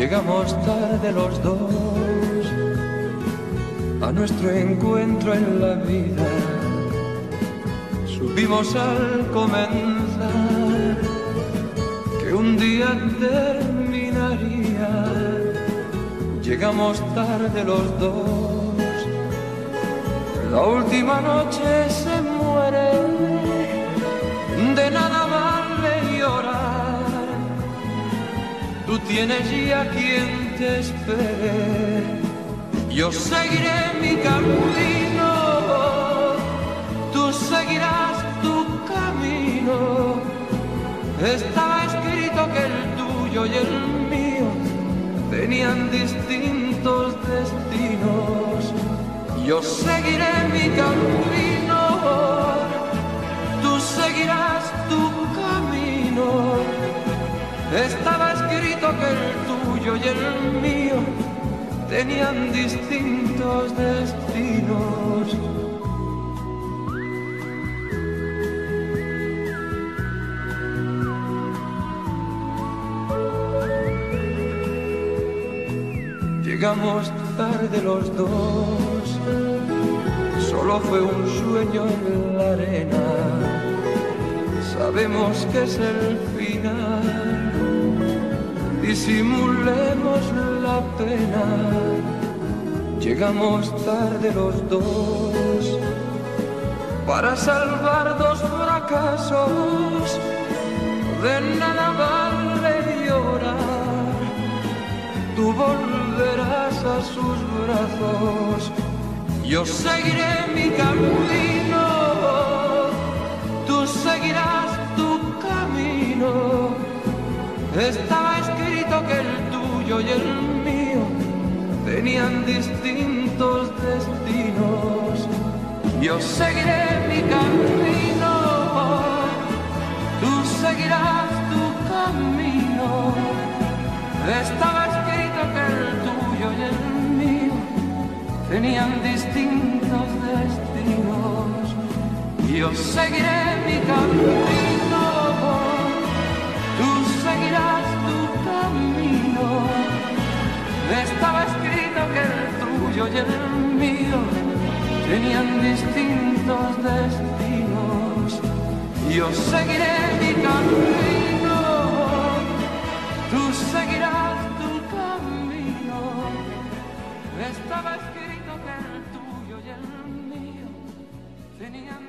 Llegamos tarde los dos a nuestro encuentro en la vida. Supimos al comenzar que un día terminaría. Llegamos tarde los dos. La última noche Tú tienes ya quien te espere, yo seguiré mi camino, tú seguirás tu camino. Estaba escrito que el tuyo y el mío tenían distintos destinos. Yo seguiré mi camino, tú seguirás tu camino. Estaba que el tuyo y el mío tenían distintos destinos. Llegamos tarde los dos, solo fue un sueño en la arena. Sabemos que es el final, disimulemos la pena. Llegamos tarde los dos para salvar dos fracasos. De nada vale llorar, tú volverás a sus brazos. Yo seguiré mi camino, tú seguirás tu camino. El tuyo y el mío tenían distintos destinos. Yo seguiré mi camino, tú seguirás tu camino. Estaba escrito que el tuyo y el mío tenían distintos destinos. Yo seguiré mi camino, estaba escrito que el tuyo y el mío tenían distintos destinos. Yo seguiré mi camino, tú seguirás tu camino. Estaba escrito que el tuyo y el mío tenían